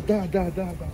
dá, dá, dá, dá.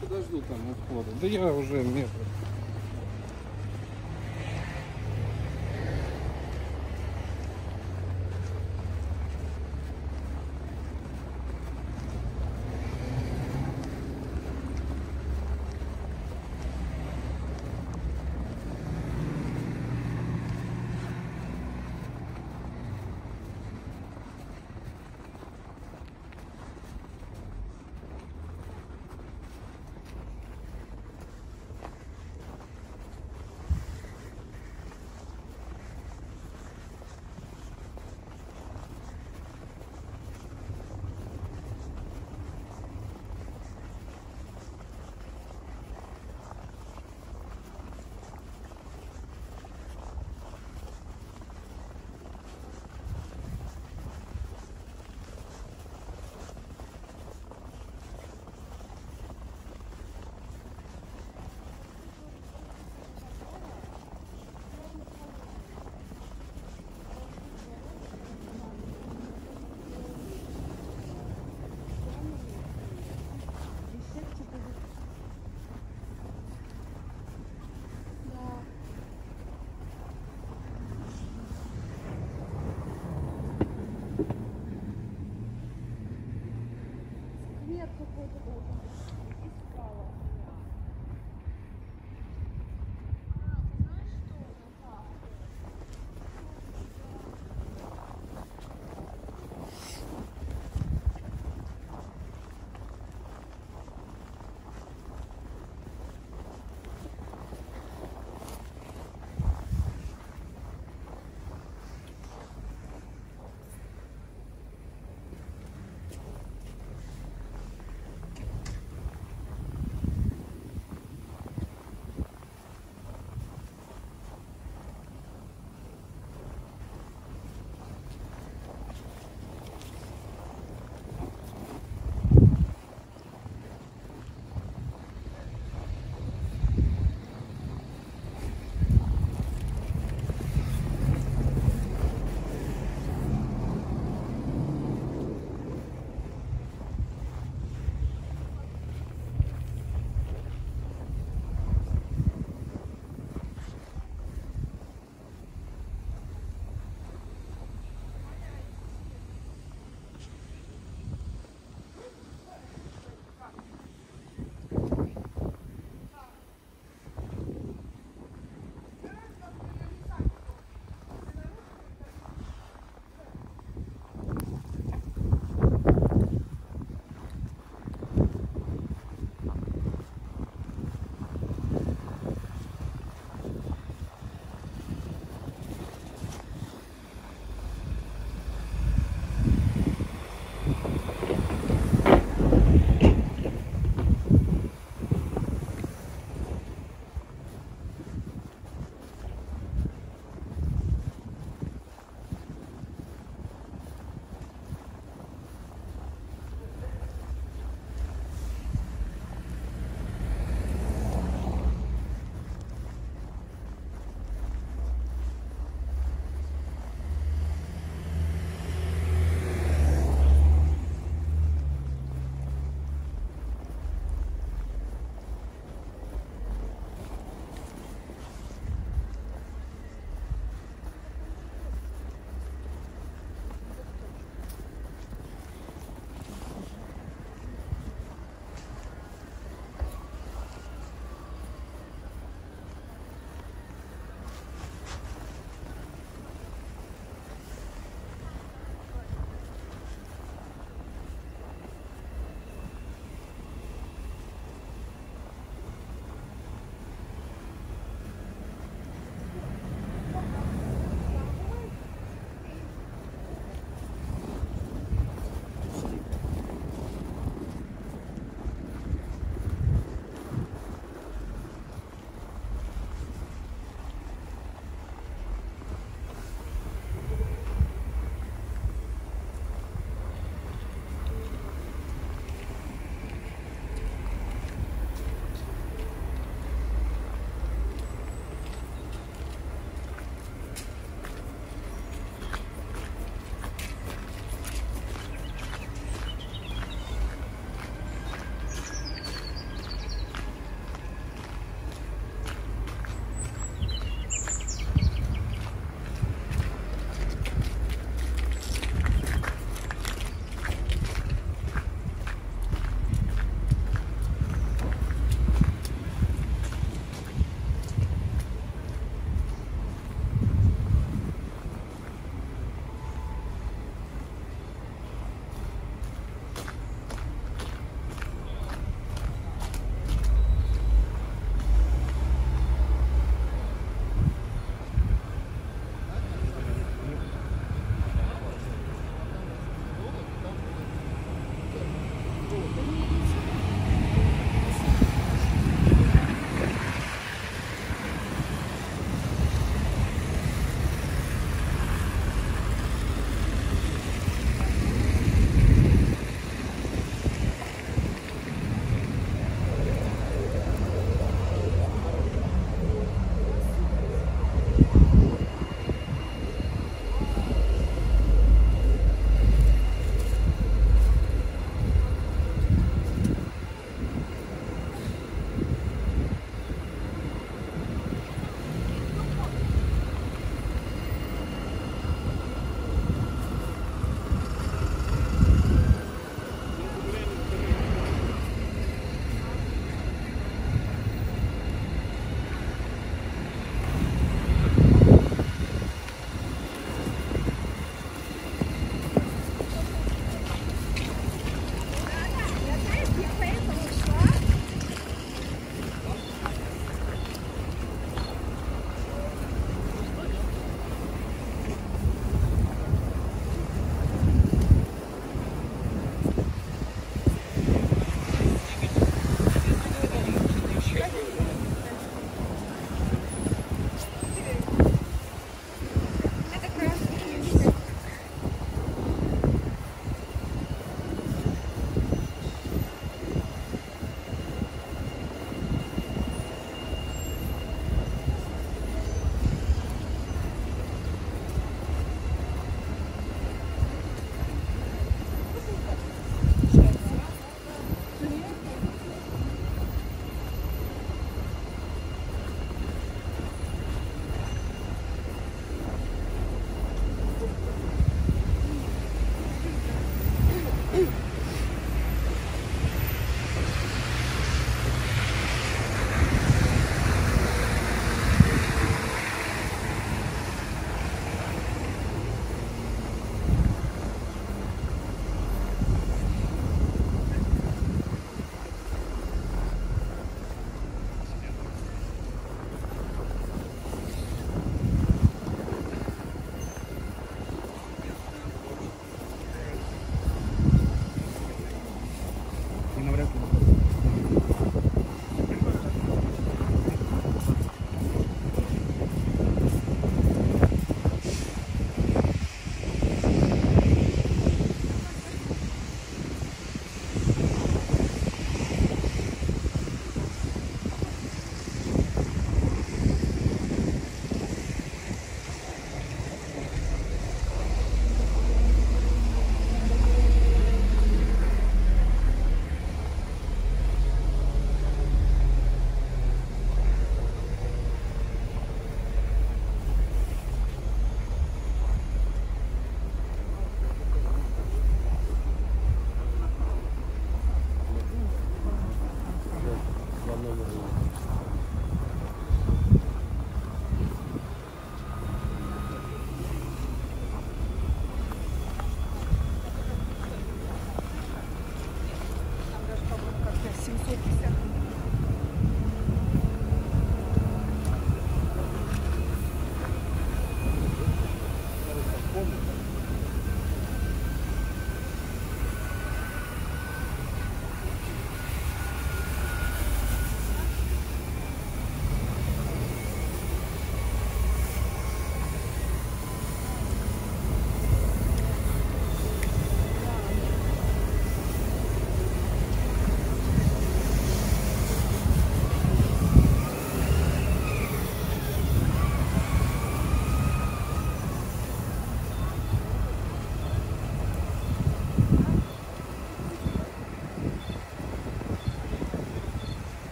Подожду там у входа. Да я уже метр.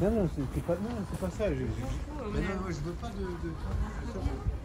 Non, non, c'est pas, pas ça. Je, je, je veux pas de...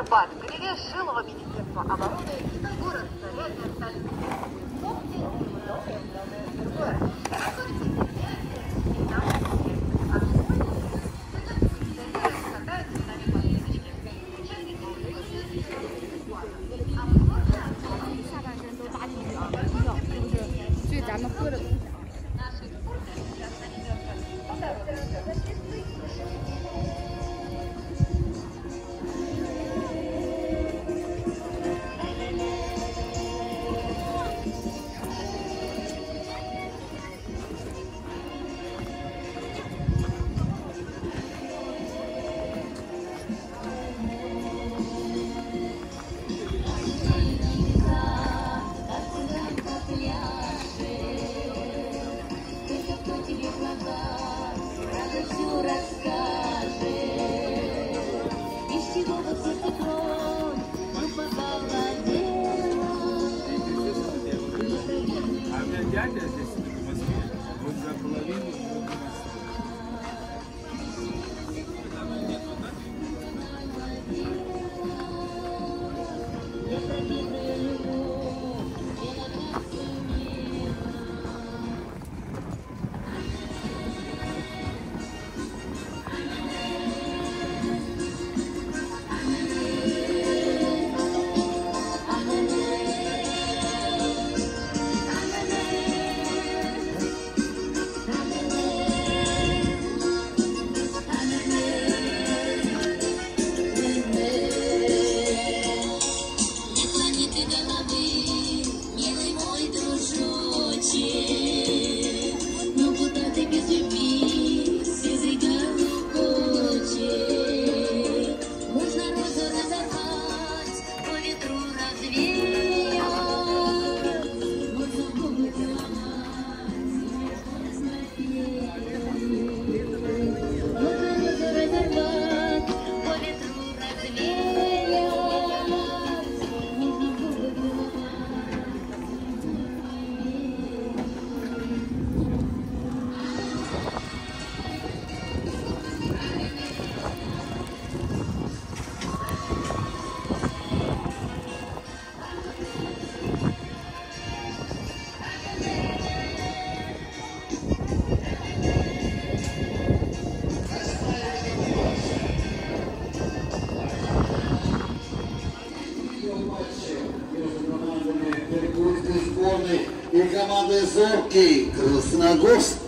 Арбат, к Реве шило avisou que Krishna gosta.